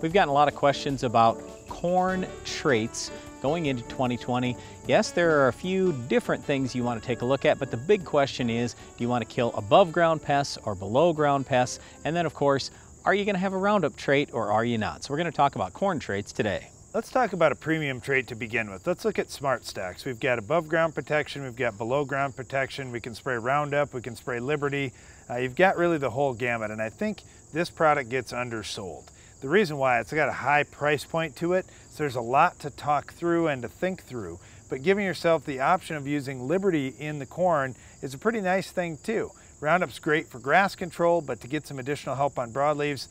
We've gotten a lot of questions about corn traits going into 2020. Yes, there are a few different things you want to take a look at, but the big question is, do you want to kill above ground pests or below ground pests? And then of course, are you going to have a Roundup trait or are you not? So we're going to talk about corn traits today. Let's talk about a premium trait to begin with. Let's look at SmartStax. We've got above ground protection, we've got below ground protection, we can spray Roundup, we can spray Liberty. Uh, you've got really the whole gamut, and I think this product gets undersold. The reason why, it's got a high price point to it, so there's a lot to talk through and to think through. But giving yourself the option of using Liberty in the corn is a pretty nice thing too. Roundup's great for grass control, but to get some additional help on broadleaves,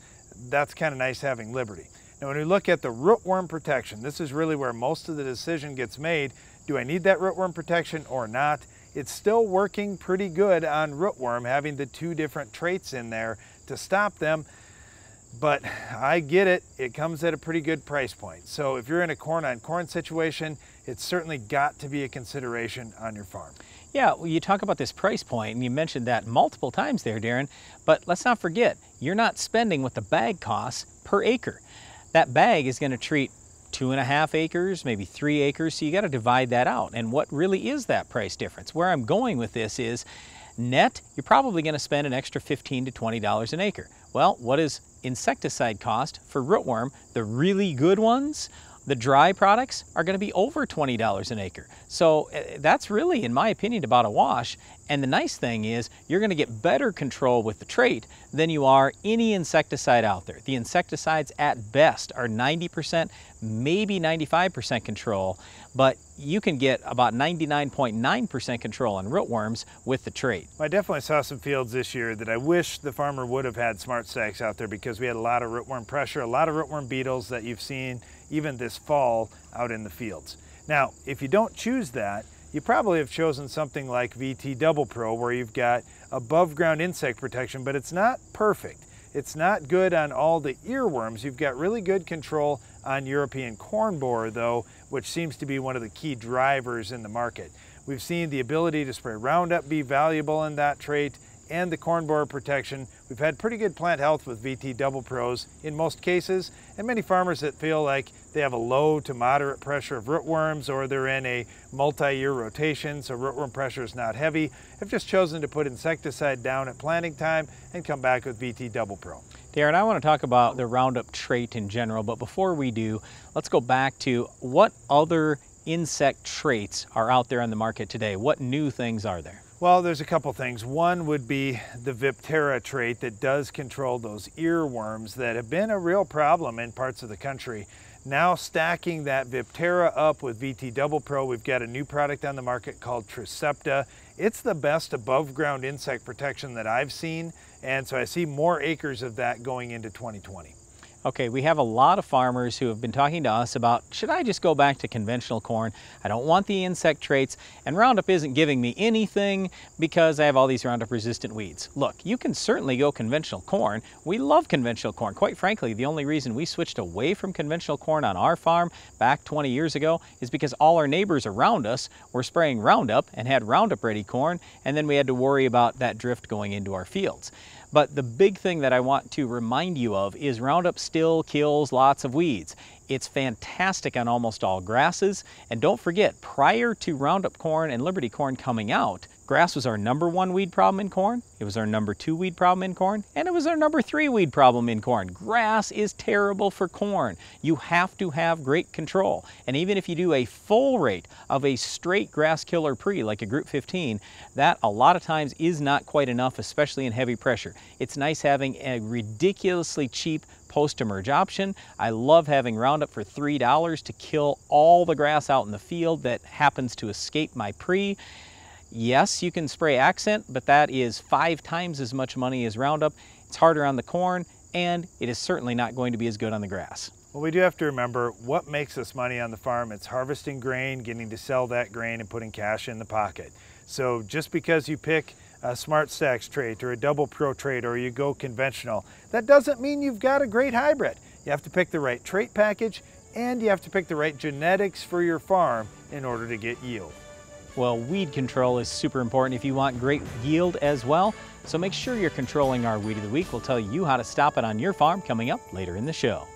that's kind of nice having Liberty. Now when we look at the rootworm protection, this is really where most of the decision gets made. Do I need that rootworm protection or not? It's still working pretty good on rootworm, having the two different traits in there to stop them. But I get it, it comes at a pretty good price point. So if you're in a corn on corn situation, it's certainly got to be a consideration on your farm. Yeah, well, you talk about this price point, and you mentioned that multiple times there, Darren, but let's not forget, you're not spending what the bag costs per acre that bag is going to treat two and a half acres, maybe three acres, so you got to divide that out. And what really is that price difference? Where I'm going with this is net, you're probably going to spend an extra 15 to $20 an acre. Well, what is insecticide cost for rootworm? The really good ones the dry products are going to be over $20 an acre. So uh, that's really, in my opinion, about a wash. And the nice thing is you're going to get better control with the trait than you are any insecticide out there. The insecticides at best are 90%, maybe 95% control, but you can get about 99.9% control on rootworms with the trait. I definitely saw some fields this year that I wish the farmer would have had smart stacks out there because we had a lot of rootworm pressure, a lot of rootworm beetles that you've seen even this fall out in the fields. Now, if you don't choose that, you probably have chosen something like VT Double Pro where you've got above ground insect protection, but it's not perfect. It's not good on all the earworms. You've got really good control on European corn borer though, which seems to be one of the key drivers in the market. We've seen the ability to spray Roundup be valuable in that trait and the corn borer protection. We've had pretty good plant health with VT Double Pros in most cases, and many farmers that feel like they have a low to moderate pressure of rootworms or they're in a multi-year rotation, so rootworm pressure is not heavy, have just chosen to put insecticide down at planting time and come back with VT Double Pro. Darren, I want to talk about the Roundup trait in general, but before we do, let's go back to what other insect traits are out there on the market today? What new things are there? Well, there's a couple things. One would be the Viptera trait that does control those earworms that have been a real problem in parts of the country. Now stacking that Viptera up with VT Double Pro, we've got a new product on the market called Trecepta. It's the best above ground insect protection that I've seen, and so I see more acres of that going into 2020. Okay, we have a lot of farmers who have been talking to us about, should I just go back to conventional corn? I don't want the insect traits, and Roundup isn't giving me anything because I have all these Roundup resistant weeds. Look, you can certainly go conventional corn. We love conventional corn. Quite frankly, the only reason we switched away from conventional corn on our farm back 20 years ago is because all our neighbors around us were spraying Roundup and had Roundup ready corn, and then we had to worry about that drift going into our fields. But the big thing that I want to remind you of is Roundup still kills lots of weeds. It's fantastic on almost all grasses. And don't forget, prior to Roundup corn and Liberty corn coming out, grass was our number one weed problem in corn, it was our number two weed problem in corn, and it was our number three weed problem in corn. Grass is terrible for corn. You have to have great control. And even if you do a full rate of a straight grass killer pre, like a Group 15, that a lot of times is not quite enough, especially in heavy pressure. It's nice having a ridiculously cheap post-emerge option. I love having Roundup for $3 to kill all the grass out in the field that happens to escape my pre. Yes, you can spray Accent, but that is five times as much money as Roundup. It's harder on the corn, and it is certainly not going to be as good on the grass. Well, we do have to remember what makes us money on the farm. It's harvesting grain, getting to sell that grain, and putting cash in the pocket. So just because you pick a SmartStax trait or a Double Pro trait or you go conventional, that doesn't mean you've got a great hybrid. You have to pick the right trait package and you have to pick the right genetics for your farm in order to get yield. Well, weed control is super important if you want great yield as well. So make sure you're controlling our Weed of the Week. We'll tell you how to stop it on your farm coming up later in the show.